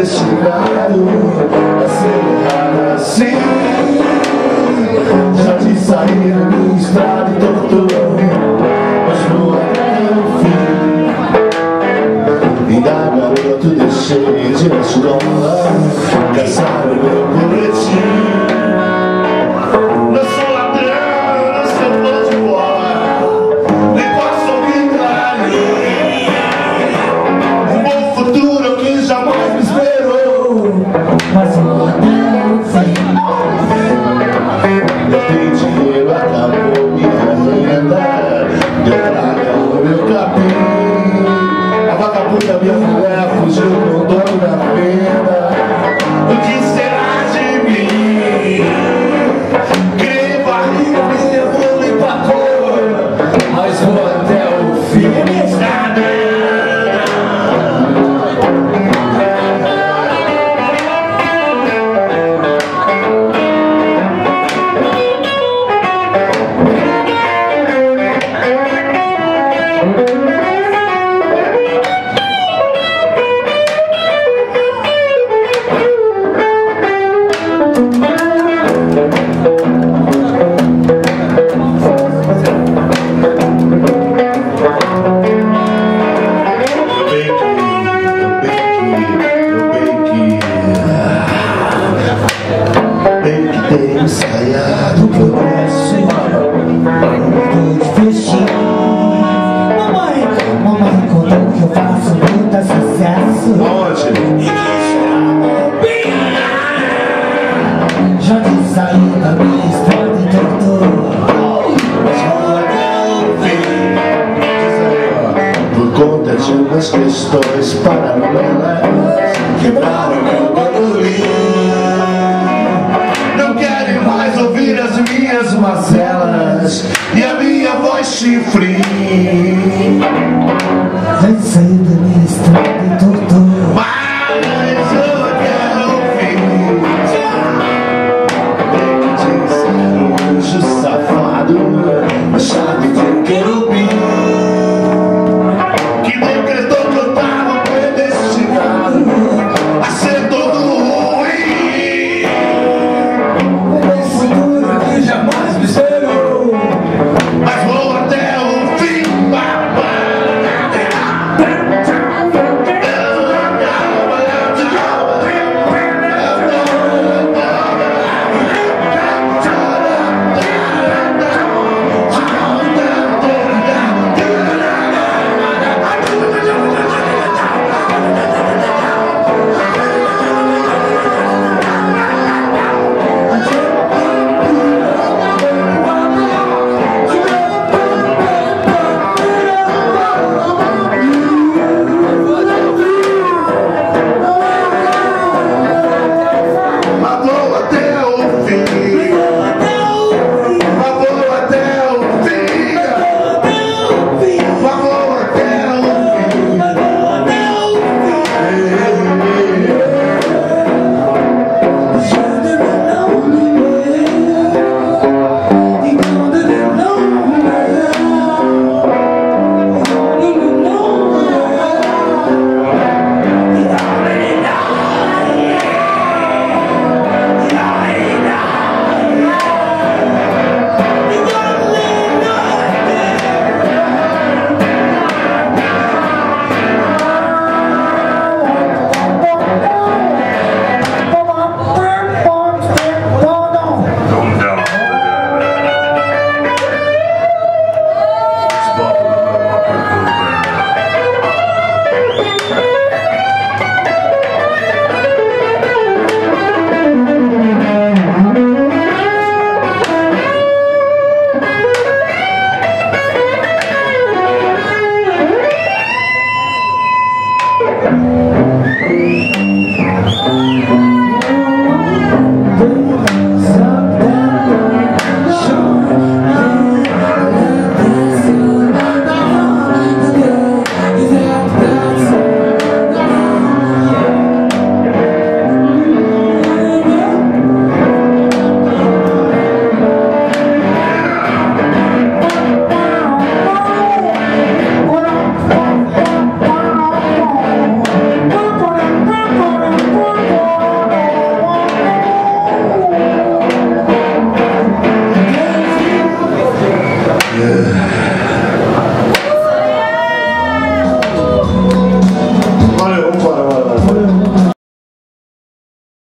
destinaram a ser assim. Já te saíram no estrado e torturou Mas vou até o fim. E da garoto deixei de na escola Caçaram meu boletim saiu da minha história e ó Por conta de umas questões paralelas Quebraram meu bandolim. Não querem mais ouvir as minhas mazelas E a minha voz chifre Quiero